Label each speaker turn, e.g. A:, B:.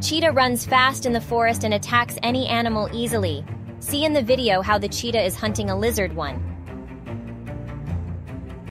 A: Cheetah runs fast in the forest and attacks any animal easily. See in the video how the cheetah is hunting a lizard one.